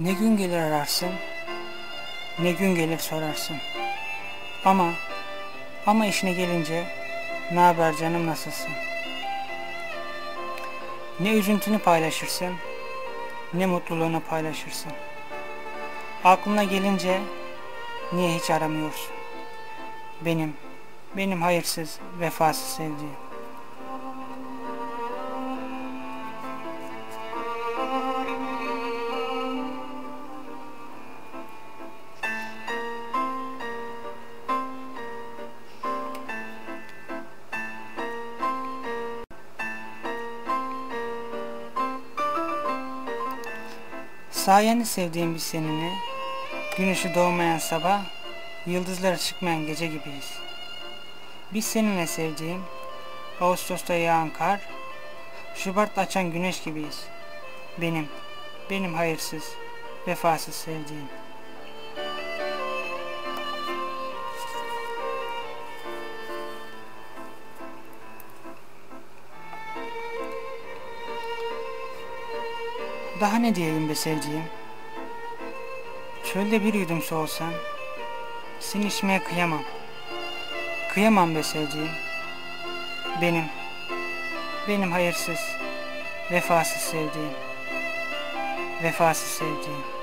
Ne gün gelir ararsın, ne gün gelir sorarsın. Ama, ama işine gelince, ne haber canım nasılsın? Ne üzüntünü paylaşırsın, ne mutluluğunu paylaşırsın. Aklına gelince, niye hiç aramıyorsun? Benim, benim hayırsız, vefasız sevdiğim. Sayende sevdiğim biz seninle, güneşi doğmayan sabah, yıldızları çıkmayan gece gibiyiz. Biz seninle sevdiğim, Ağustos'ta yağan kar, Şubat'ta açan güneş gibiyiz. Benim, benim hayırsız, vefasız sevdiğim. Daha ne diyelim be sevdiğim? Çölde bir yudum su olsan, seni içmeye kıyamam. Kıyamam be sevdiğim. Benim, benim hayırsız, vefasız sevdiğim. Vefasız sevdiğim.